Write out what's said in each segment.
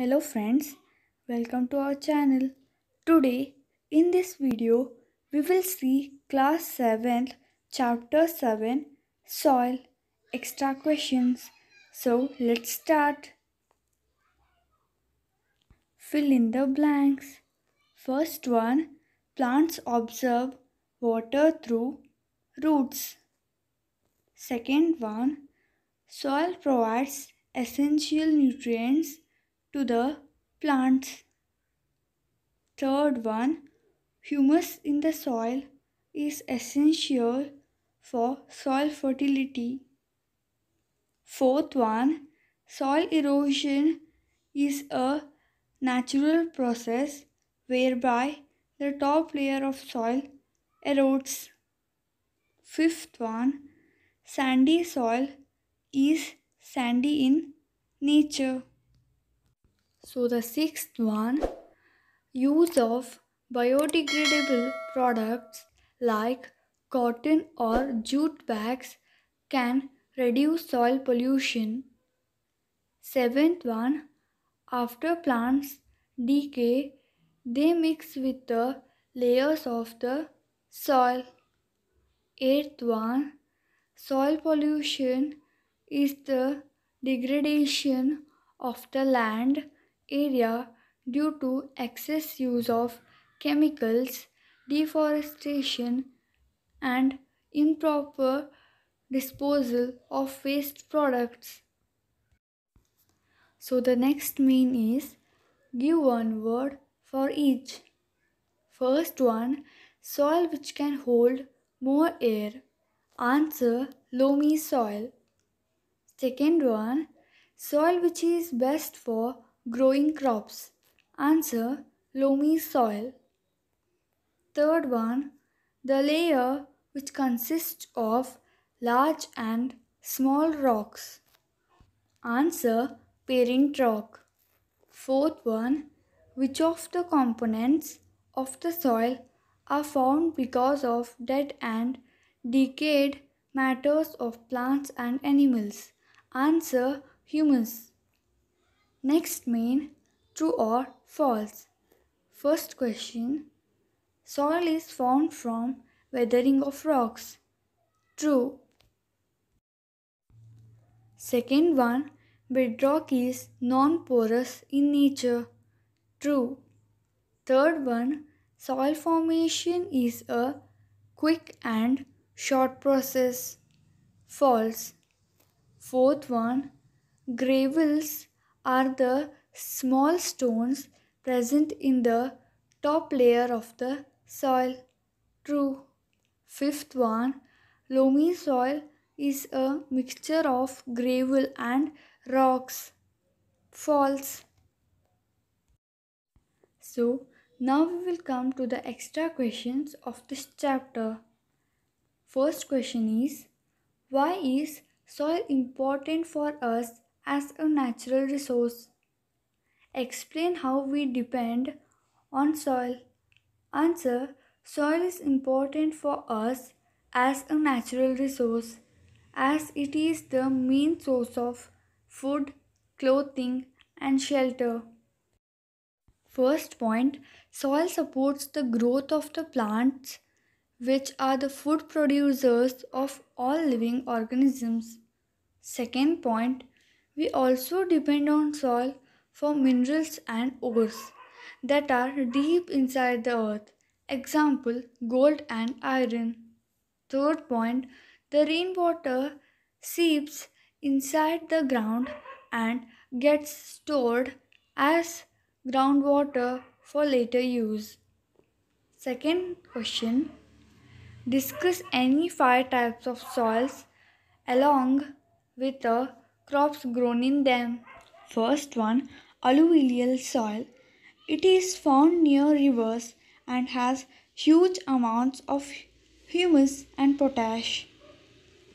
Hello friends, welcome to our channel. Today in this video we will see class 7th chapter 7 soil extra questions. So let's start. Fill in the blanks. First one plants absorb water through roots. Second one soil provides essential nutrients to the plants. Third one, humus in the soil is essential for soil fertility. Fourth one, soil erosion is a natural process whereby the top layer of soil erodes. Fifth one, sandy soil is sandy in nature. So the sixth one, use of biodegradable products like cotton or jute bags can reduce soil pollution. Seventh one, after plants decay, they mix with the layers of the soil. Eighth one, soil pollution is the degradation of the land area due to excess use of chemicals, deforestation, and improper disposal of waste products. So the next mean is give one word for each. First one soil which can hold more air. Answer loamy soil. Second one soil which is best for growing crops. Answer loamy soil. Third one the layer which consists of large and small rocks. Answer parent rock. Fourth one which of the components of the soil are found because of dead and decayed matters of plants and animals. Answer humus. Next main true or false. First question Soil is formed from weathering of rocks. True. Second one bedrock is non porous in nature. True. Third one soil formation is a quick and short process. False. Fourth one gravels are the small stones present in the top layer of the soil. True. Fifth one, loamy soil is a mixture of gravel and rocks. False. So, now we will come to the extra questions of this chapter. First question is Why is soil important for us as a natural resource. Explain how we depend on soil. Answer Soil is important for us as a natural resource as it is the main source of food, clothing, and shelter. First point soil supports the growth of the plants, which are the food producers of all living organisms. Second point we also depend on soil for minerals and ores that are deep inside the earth. Example gold and iron. Third point the rainwater seeps inside the ground and gets stored as groundwater for later use. Second question Discuss any five types of soils along with the crops grown in them. First one, alluvial soil. It is found near rivers and has huge amounts of humus and potash.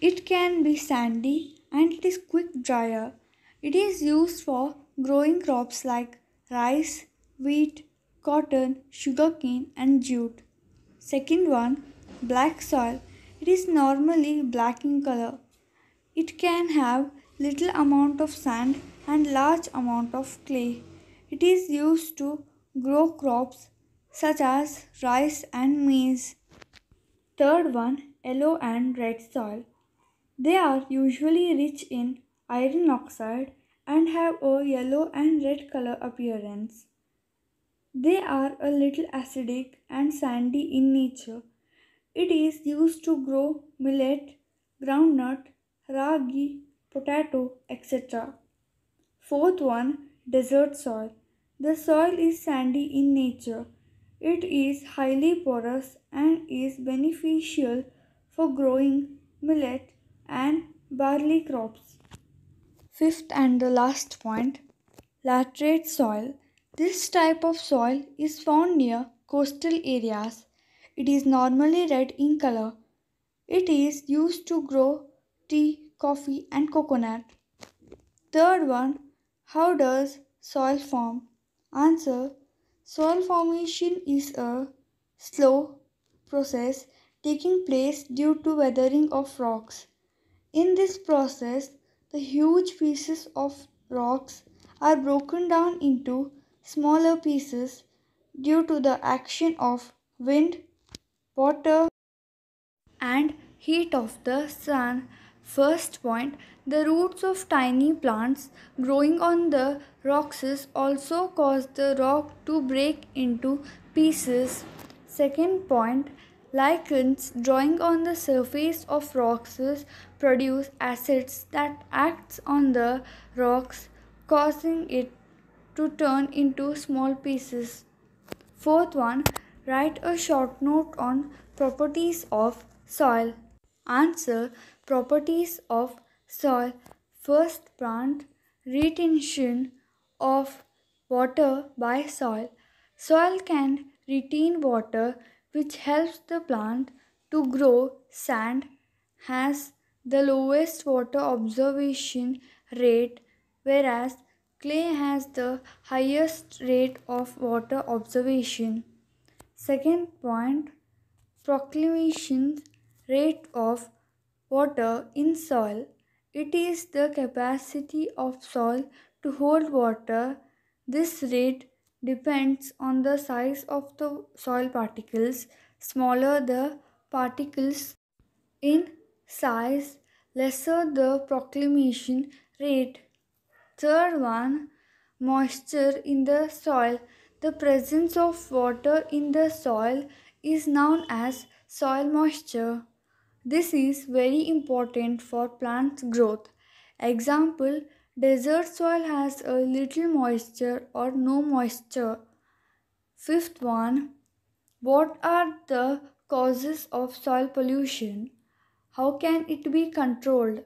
It can be sandy and it is quick drier. It is used for growing crops like rice, wheat, cotton, sugarcane and jute. Second one, black soil. It is normally black in color. It can have little amount of sand and large amount of clay. It is used to grow crops such as rice and maize. Third one, yellow and red soil. They are usually rich in iron oxide and have a yellow and red color appearance. They are a little acidic and sandy in nature. It is used to grow millet, groundnut, ragi, potato, etc. Fourth one, desert soil. The soil is sandy in nature. It is highly porous and is beneficial for growing millet and barley crops. Fifth and the last point, laterite soil. This type of soil is found near coastal areas. It is normally red in color. It is used to grow tea, coffee, and coconut. Third one, how does soil form? Answer Soil formation is a slow process taking place due to weathering of rocks. In this process, the huge pieces of rocks are broken down into smaller pieces due to the action of wind, water, and heat of the sun. First point the roots of tiny plants growing on the rocks also cause the rock to break into pieces. Second point lichens drawing on the surface of rocks produce acids that acts on the rocks causing it to turn into small pieces. Fourth one, write a short note on properties of soil. Answer properties of soil. First, plant retention of water by soil. Soil can retain water which helps the plant to grow. Sand has the lowest water absorption rate whereas clay has the highest rate of water observation. Second point percolation rate of water in soil. It is the capacity of soil to hold water. This rate depends on the size of the soil particles. Smaller the particles in size, lesser the percolation rate. Third one, moisture in the soil. The presence of water in the soil is known as soil moisture. This is very important for plant growth. Example, desert soil has a little moisture or no moisture. Fifth one, what are the causes of soil pollution? How can it be controlled?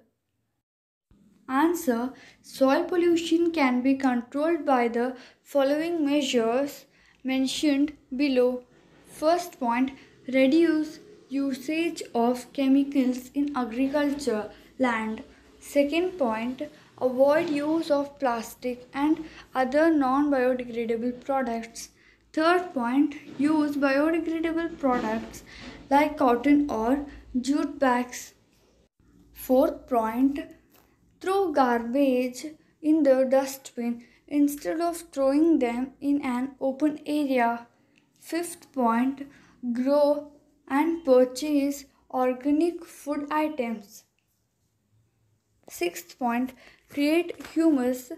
Answer Soil pollution can be controlled by the following measures mentioned below. First point reduce usage of chemicals in agriculture land. Second point avoid use of plastic and other non biodegradable products. Third point use biodegradable products like cotton or jute bags. Fourth point throw garbage in the dustbin instead of throwing them in an open area. Fifth point grow and purchase organic food items. Sixth point create humus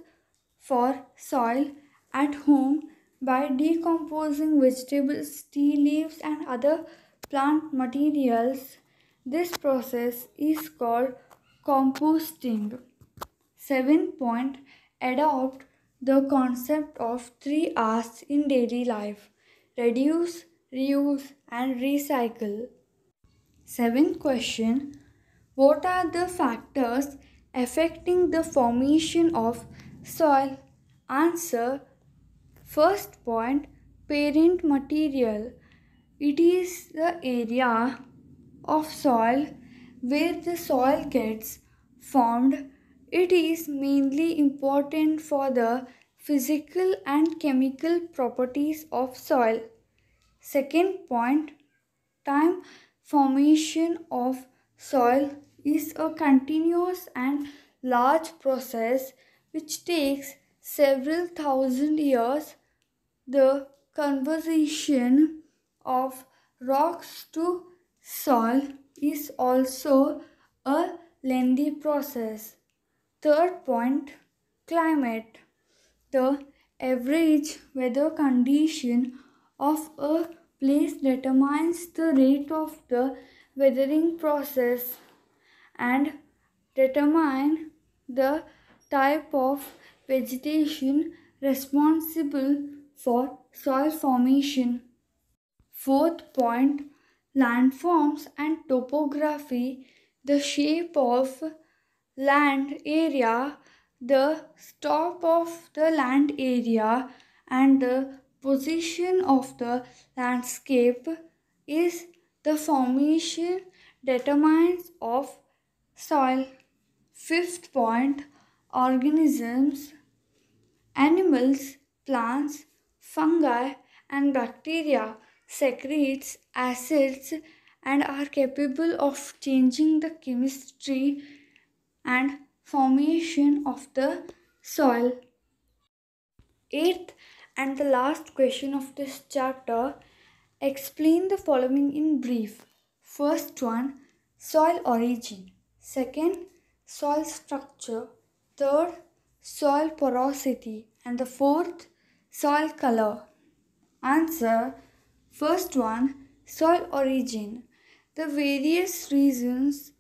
for soil at home by decomposing vegetables, tea leaves, and other plant materials. This process is called composting. Seventh point adopt the concept of three R's in daily life reduce, reuse, and recycle. Seventh question What are the factors affecting the formation of soil? Answer First point parent material. It is the area of soil where the soil gets formed. It is mainly important for the physical and chemical properties of soil. Second point time formation of soil is a continuous and large process which takes several thousand years, the conversion of rocks to soil is also a lengthy process. Third point climate. The average weather condition of a place determines the rate of the weathering process and determine the type of vegetation responsible for soil formation. Fourth point landforms and topography the shape of land area the stop of the land area and the position of the landscape is the formation determinants of soil fifth point organisms animals plants fungi and bacteria secretes acids and are capable of changing the chemistry and formation of the soil. Eighth and the last question of this chapter explain the following in brief. First one soil origin, second soil structure, third soil porosity, and the fourth soil color. Answer First one soil origin. The various reasons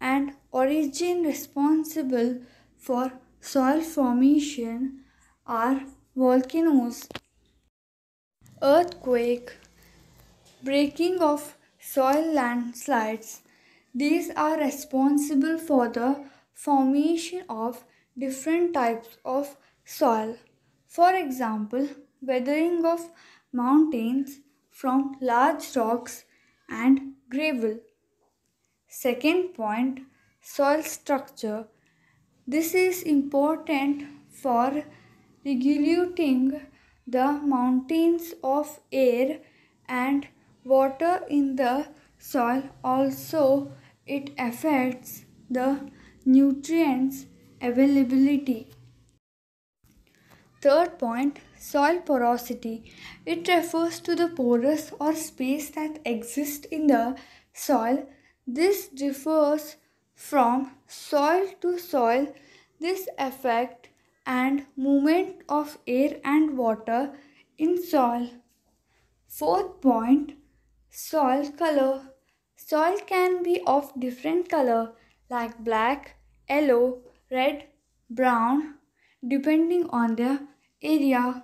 and origin responsible for soil formation are volcanoes, earthquake, breaking of soil landslides. These are responsible for the formation of different types of soil. For example, weathering of mountains from large rocks and gravel. Second point soil structure. This is important for regulating the mountains of air and water in the soil. Also, it affects the nutrients availability. Third point soil porosity. It refers to the porous or space that exists in the soil. This differs from soil to soil. This effect and movement of air and water in soil. Fourth point soil color. Soil can be of different color like black, yellow, red, brown depending on the area.